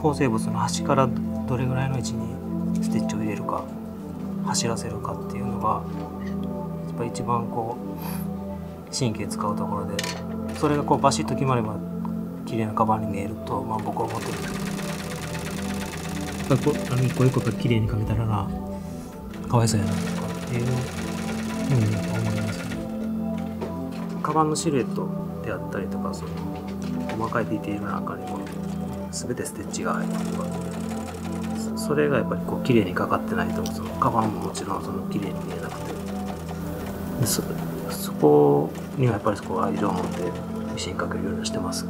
縫製物の端からどれぐらいの位置にステッチを入れるか走らせるかっていうのがやっぱ一番こう神経使うところでそれがこうバシッと決まれば綺麗なカバンに見えると、まあ、僕は思ってる。こう一個一個やっぱ綺麗にかけたらなかわいそうやなとかっていうふうに思いますね。カバンのシルエットであったりとかその細かいディテールなんかにも全てステッチが入ってるそれがやっぱりこう綺麗にかかってないとそのカバンももちろんその綺麗に見えなくて。でそそこにはやっぱりそこ愛情を持ってミシンかけるようにしてます。